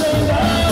and I